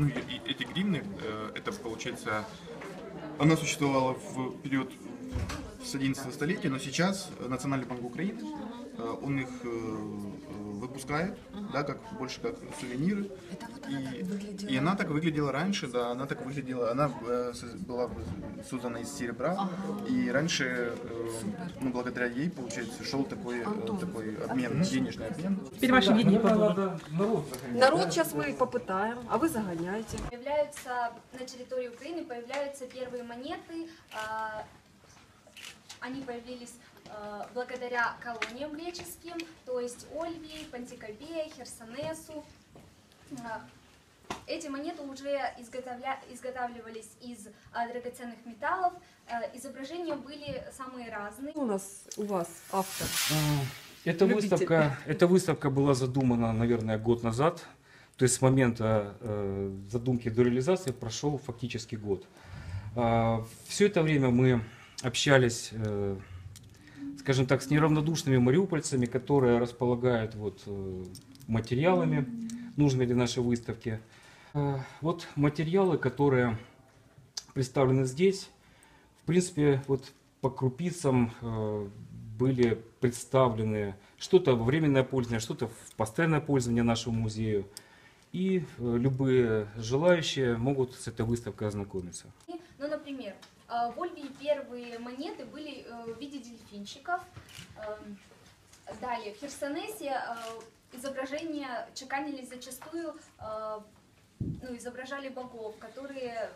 Ну, и, эти гривны, э, это получается, она существовала в период с 11 столетия, но сейчас Национальный банк Украины, э, он их э, э, выпускает, да, как больше как сувениры. Это вот она так И, и она так выглядела раньше, да, она так выглядела, она была создана из серебра, и раньше, ну, благодаря ей, получается, шел такой, Антон, такой обмен, денежный обмен. Теперь по поводу. надо народ сейчас мы попытаем, а вы загоняете. Появляются на территории Украины появляются первые монеты. А, Они появились а, благодаря колониям греческим, то есть Ольвии, Пантикопея, Херсонесу. А, Эти монеты уже изготовля- изготавливались из а, драгоценных металлов. А, Изображения были самые разные. У нас, у вас автор. А, Эта Любитель. выставка, эта выставка была задумана, наверное, год назад. То есть с момента э, задумки до реализации прошел фактически год. все это время мы общались, э, скажем так, с неравнодушными мариупольцами, которые располагают вот, э, материалами, нужными для нашей выставки. Э, вот материалы, которые представлены здесь, в принципе, вот по крупицам были представлены что-то во временное пользование, что-то в постоянное пользование нашему музею. И любые желающие могут с этой выставкой ознакомиться. Ну, например, в Ольвии первые монеты были э, в виде дельфинчиков. Эм, Далее, в Херсонесе э, изображения чеканились зачастую, э, ну, изображали богов, которые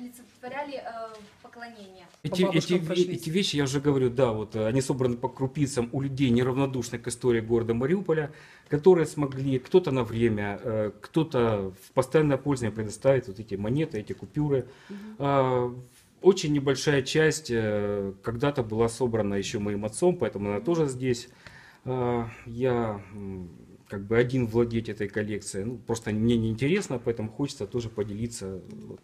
олицетворяли э, поклонение. Эти, эти, прошлись. эти вещи, я уже говорю, да, вот э, они собраны по крупицам у людей, неравнодушных к истории города Мариуполя, которые смогли кто-то на время, э, кто-то в постоянное пользование предоставить вот эти монеты, эти купюры. А, Очень небольшая часть э, когда-то была собрана еще моим отцом, поэтому она тоже здесь. А, Я как бы один владеть этой коллекцией, ну, просто мне неинтересно, поэтому хочется тоже поделиться вот